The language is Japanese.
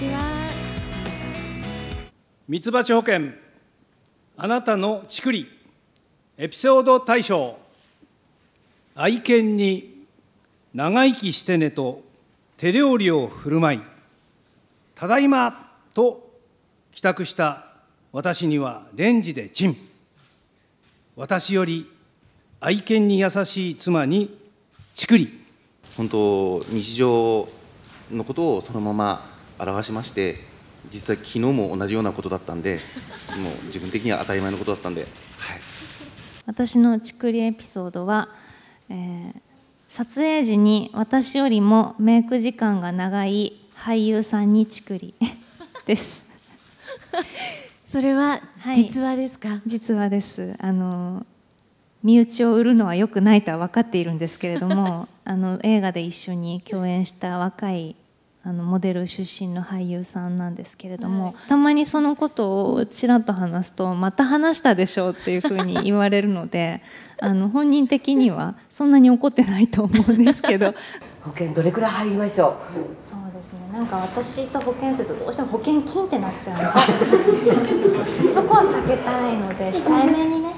ちはミツバチ保険あなたのちくりエピソード大賞愛犬に長生きしてねと手料理を振る舞いただいまと帰宅した私にはレンジでチン私より愛犬に優しい妻にちくり本当日常のことをそのまま表しまして実際昨日も同じようなことだったんでもう自分的には当たり前のことだったんで、はい、私のちくりエピソードは、えー、撮影時に私よりもメイク時間が長い俳優さんにちくりです。それは実話ですか、はい、実話です。あの身内を売るのは良くないとは分かっているんですけれども あの映画で一緒に共演した若いあのモデル出身の俳優さんなんですけれども、はい、たまにそのことをちらっと話すとまた話したでしょうっていうふうに言われるので あの本人的にはそんなに怒ってないと思うんですけど。保険どれくらい入りましょう？そうですね。なんか私と保険って言うとどうしても保険金ってなっちゃうので そこは避けたいので控えめにね